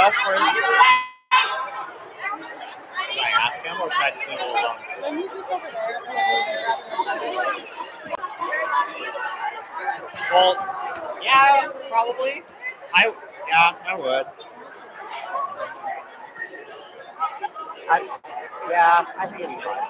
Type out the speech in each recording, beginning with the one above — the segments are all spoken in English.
else for you? Should I ask him or should I just over there, Well, yeah, probably. I yeah, I would. I, yeah, I think it'd be fun.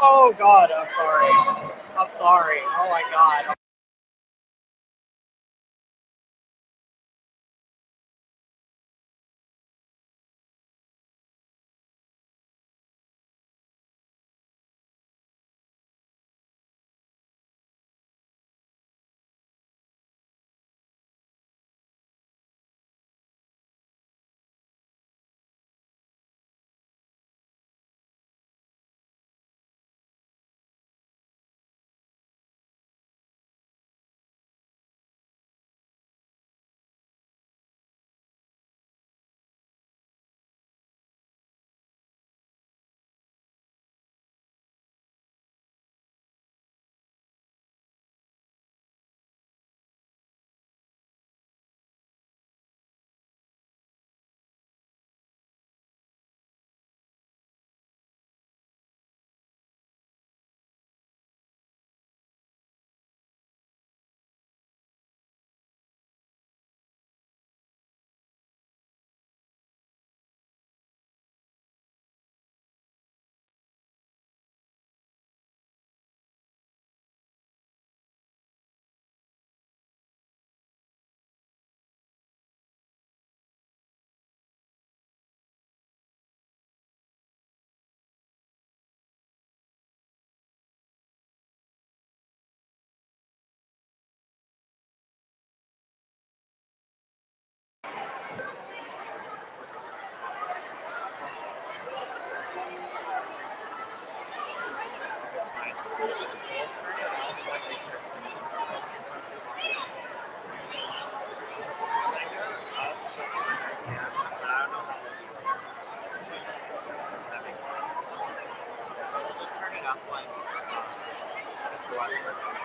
Oh God, I'm sorry. I'm sorry. Oh my God. last, let's see.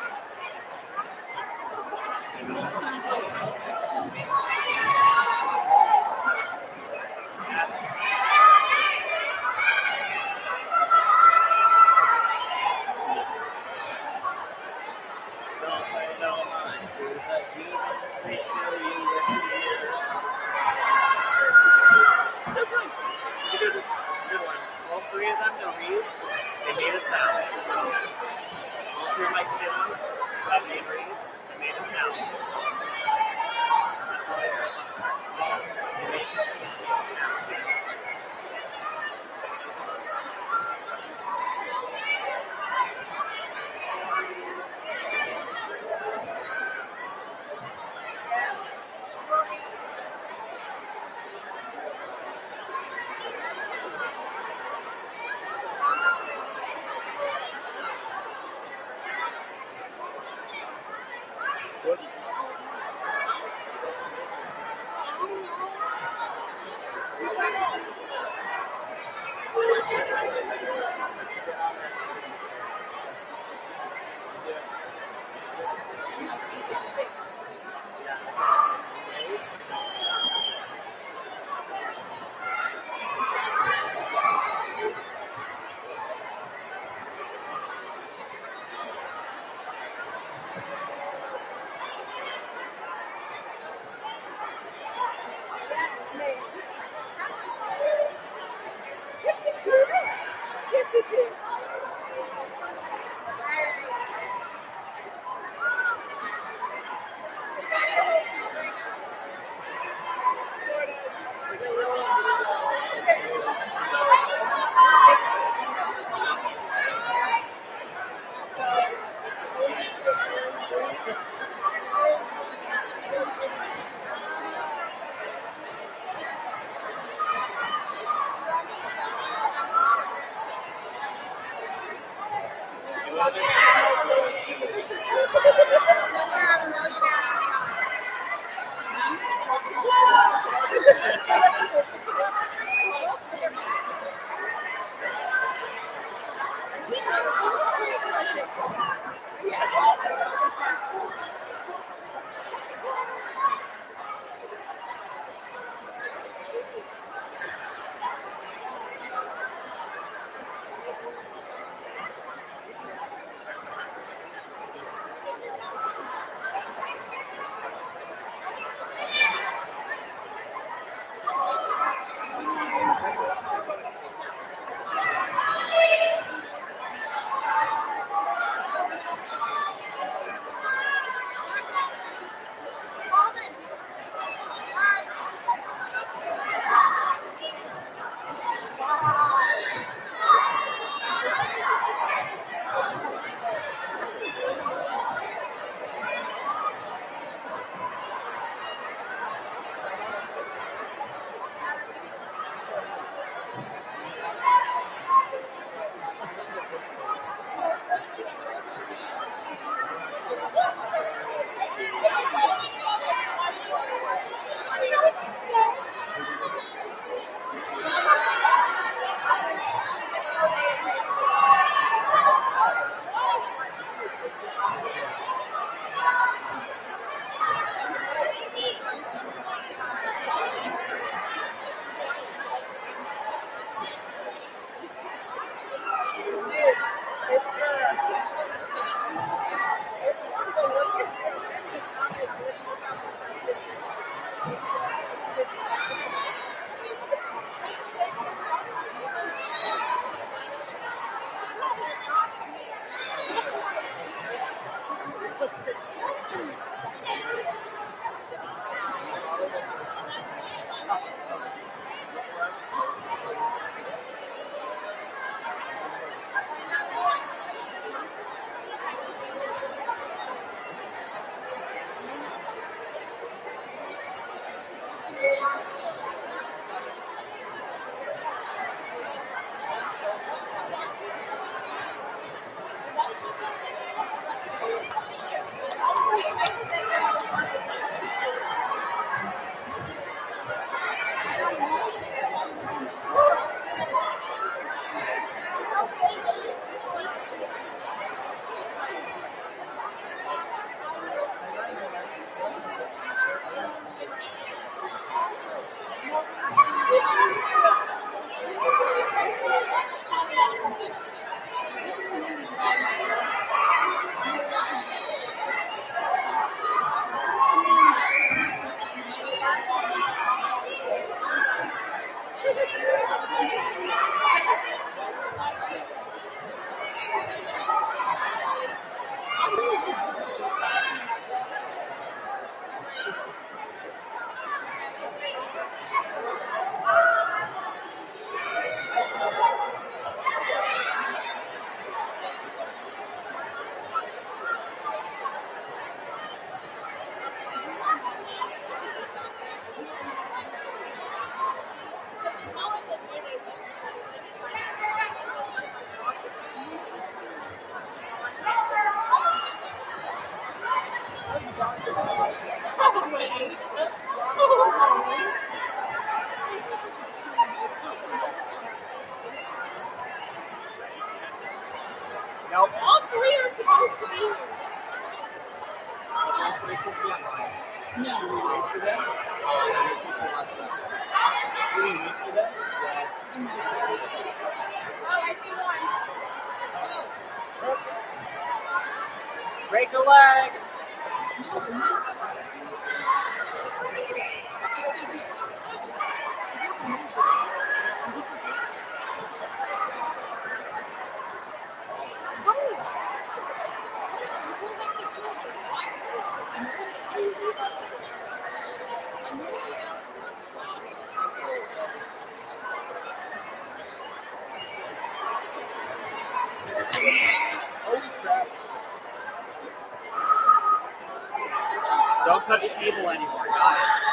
Don't touch table anymore. Got it.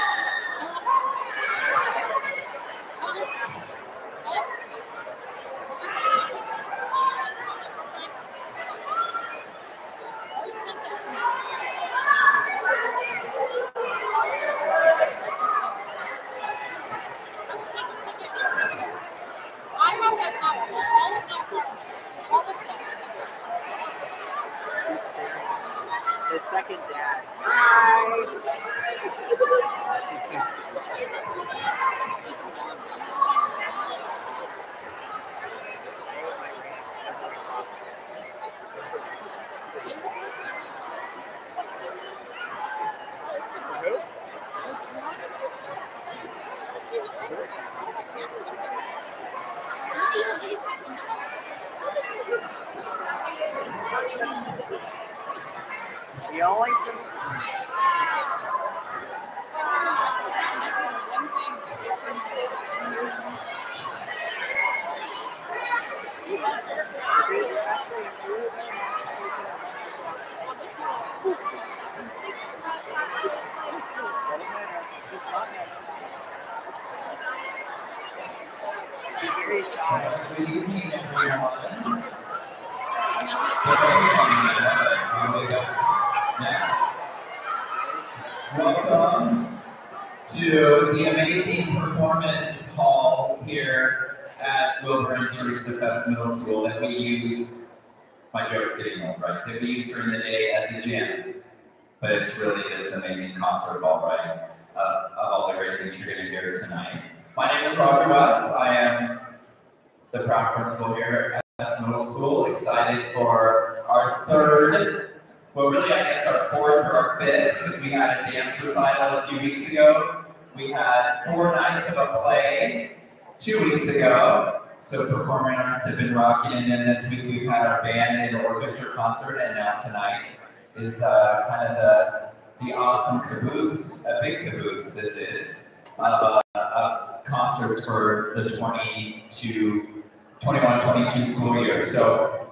Is uh, kind of the the awesome caboose, a big caboose. This is of, uh, of concerts for the 22 21-22 school year. So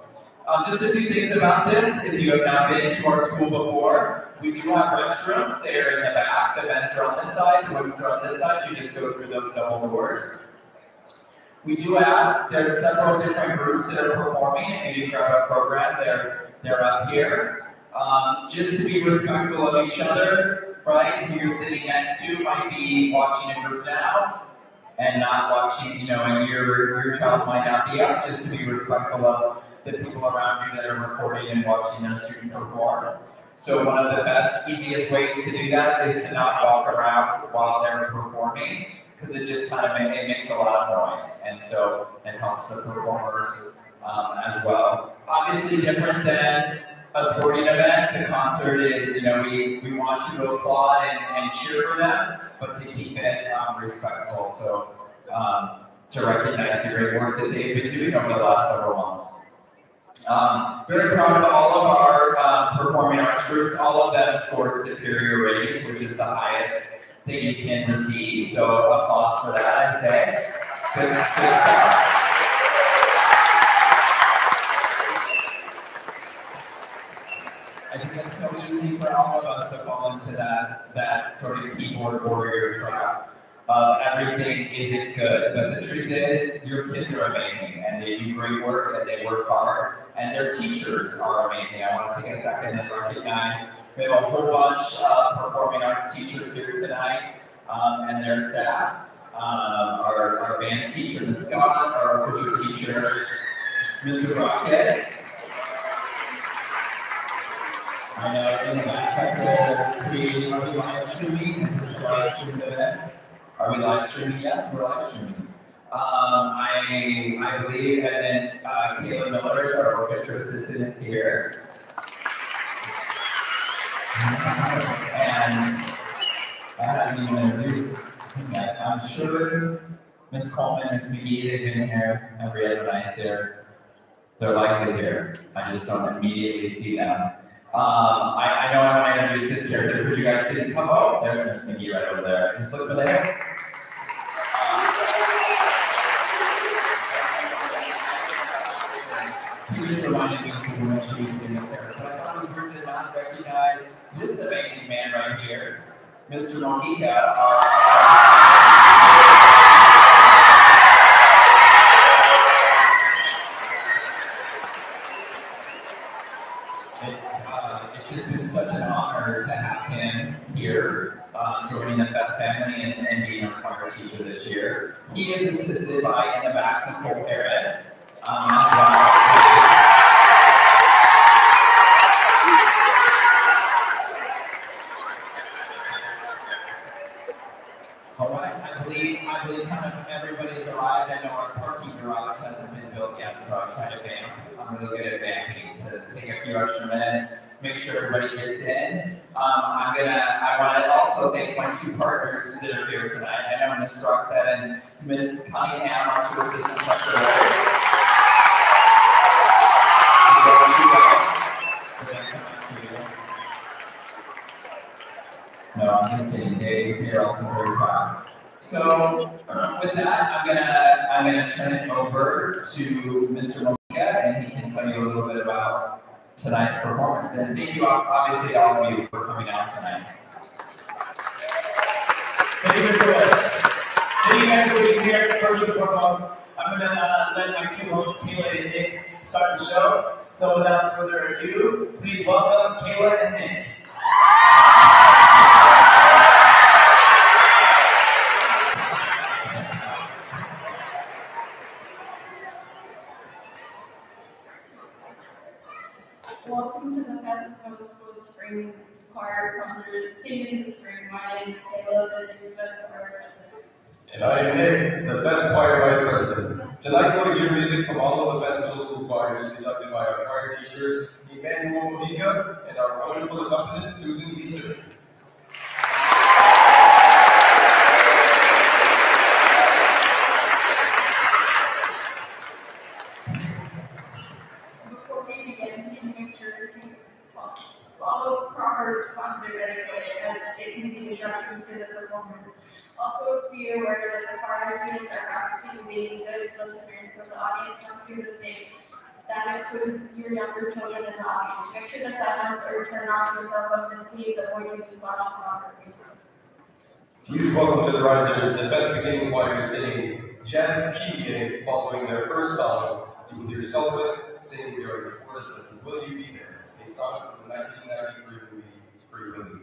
um, just a few things about this. If you have not been to our school before, we do have restrooms. They are in the back. The men's are on this side, the women's are on this side. You just go through those double doors. We do ask, there's several different groups that are performing. If you grab a program, they're, they're up here. Um, just to be respectful of each other, right? Who you're sitting next to might be watching a group now and not watching, you know, and your your child might not be up, just to be respectful of the people around you that are recording and watching their student perform. So one of the best, easiest ways to do that is to not walk around while they're performing, because it just kind of it makes a lot of noise, and so it helps the performers um, as well. Obviously, different than a sporting event, a concert is, you know, we, we want you to applaud and, and cheer for them, but to keep it um, respectful. So um, to recognize the great work that they've been doing over the last several months. Um, very proud of all of our uh, performing arts groups. All of them scored superior ratings, which is the highest that you can receive. So applause for that, I say. Good, good stuff. I think it's so for all of us to fall into that that sort of keyboard warrior trap of everything isn't good. But the truth is, your kids are amazing and they do great work and they work hard and their teachers are amazing. I want to take a second and recognize we have a whole bunch of performing arts teachers here tonight um, and their staff. Um, our, our band teacher, Ms. Scott, our orchestra teacher, Mr. Rocket, There, creating, are we live streaming? Is this a live stream event? Are we live streaming? Yes, we're live streaming. Um, I, I believe, and then, uh, Kayla Miller is our orchestra assistant is here. And I haven't even introduced him yet. I'm sure Miss Coleman and Miss McGee, they've been here every other night. They're, they're likely here. I just don't immediately see them. Um, I, I know I want to introduce this character. Could you guys see him come out? There's Miss McGee right over there. Just look for there. He just reminded me of when she was in this area. But I thought it was weird to not recognize this amazing man right here, Mr. Mojica, at, so I tried to vamp. I'm really good at vamping to take a few extra minutes, make sure everybody gets in. Um, I'm gonna, I want to also thank my two partners that are here tonight. I know Ms. Roxette and Ms. Connie Ann, our two assistant professor. No, I'm just kidding. They, they're also very proud. So, with that, I'm gonna, I'm gonna turn it over to Mr. Mojica, and he can tell you a little bit about tonight's performance. And thank you, obviously, all of you for coming out tonight. Thank you, Mr. West. Thank you guys for being here. First and foremost, I'm gonna uh, let my two hosts, Kayla and Nick, start the show. So without further ado, please welcome Kayla and Nick. Welcome to the Faiss Middle School The is is Faiss Choir. And I am Nick, the Faiss Choir Vice President. Tonight we'll hear music from all of the Faiss Middle School choirs conducted by our choir teachers, Emmanuel Mojica, and our wonderful accompanist, Susan Easter. Be aware that the choir students are practicing being good listeners, so the audience must do the same. That includes your younger children in the audience. Make sure to silence or turn off your cell phones and please avoid using loud pornography. Please welcome to the risers the Faiss Beginning Choir singing Jazz Key following their first song. You will hear soloists sing the chorus of Will You Be There, a song from the 1993 movie Free Willy.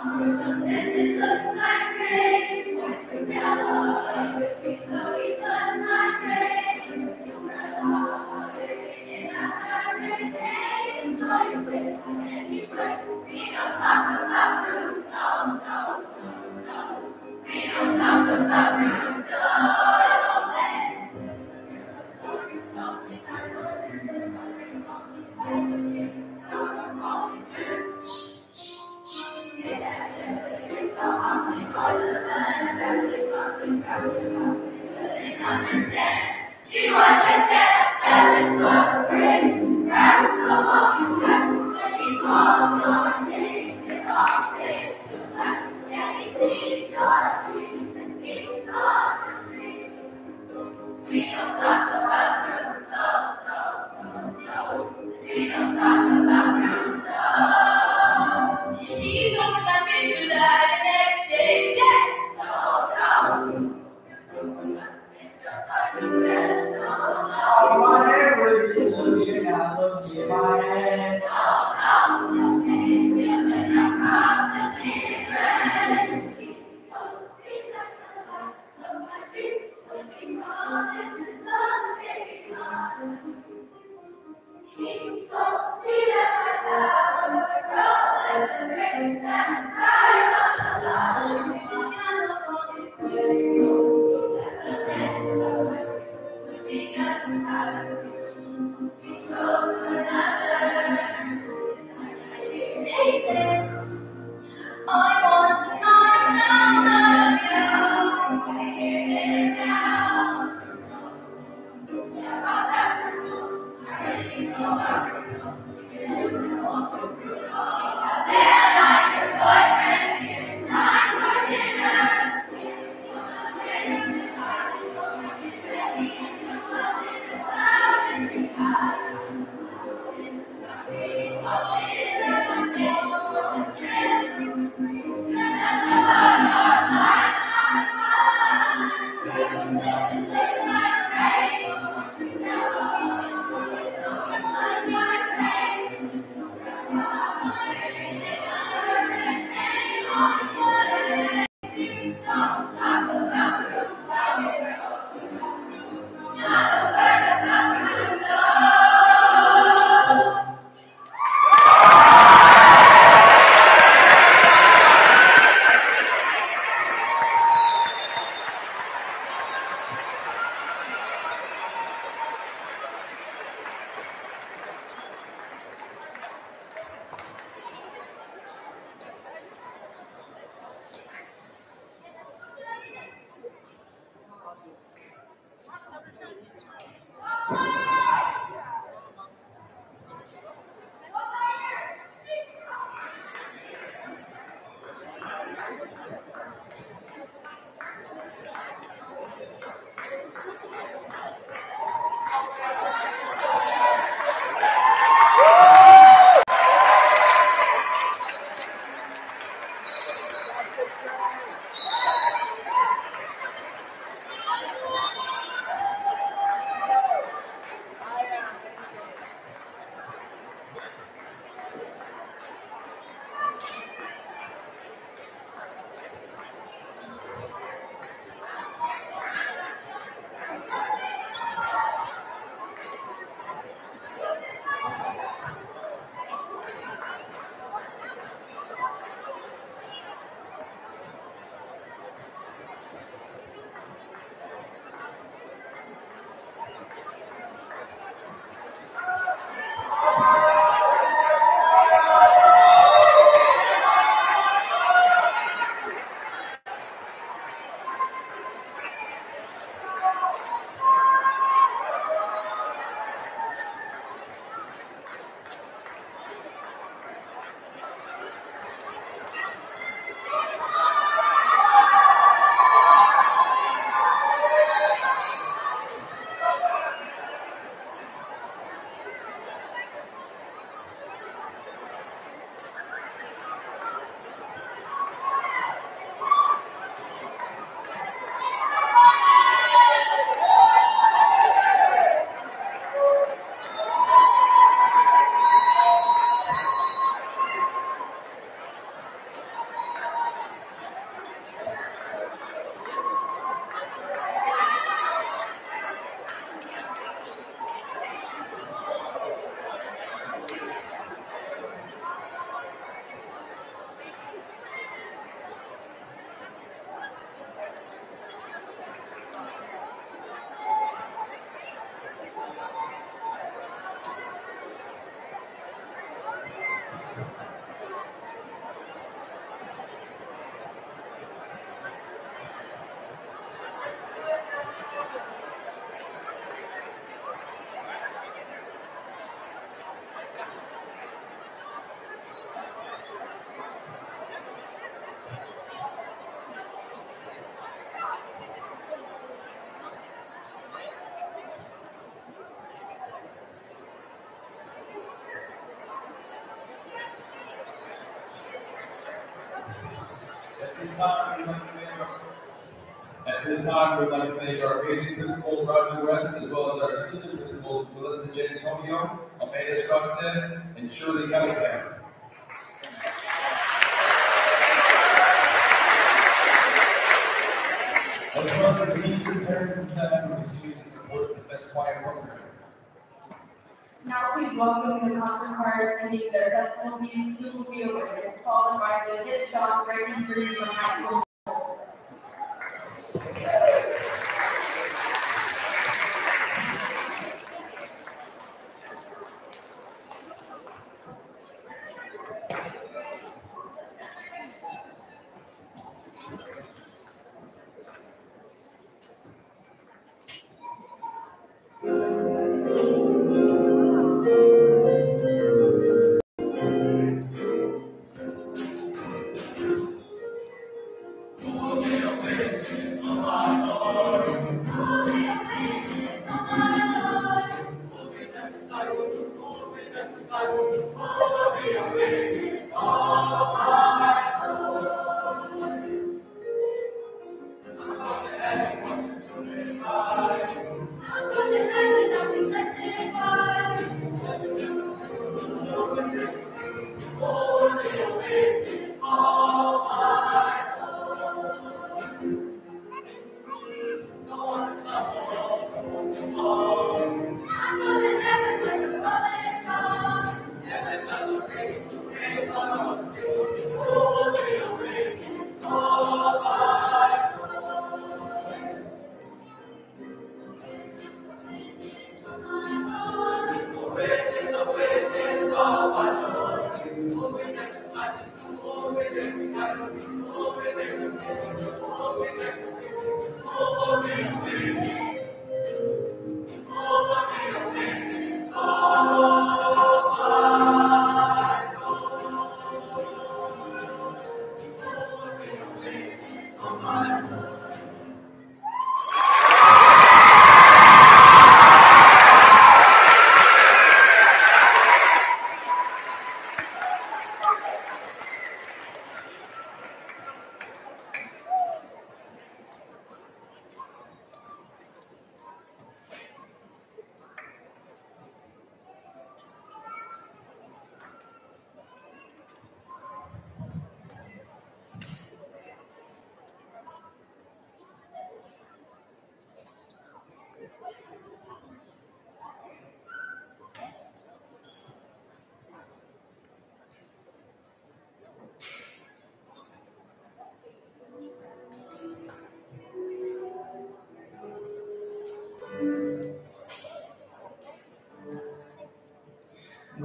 Tell us He time, we'd like to thank our at this time, we'd like to thank our amazing principal, Roger West, as well as our assistant principals, Melissa J. Antonio, Amanda Struxton, and Shirley Cunningham. As well as the teachers, parents, and staff who continue to support the Faiss Choir welcome the concert choir singing their festival piece, School Be Awareness, followed by the hit song Breaking Free from High School.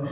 We're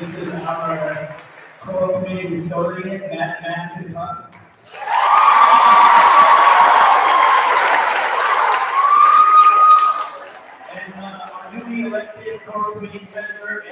This is our core community historian, Matt Madison Hunt. And uh, our newly elected core community treasurer,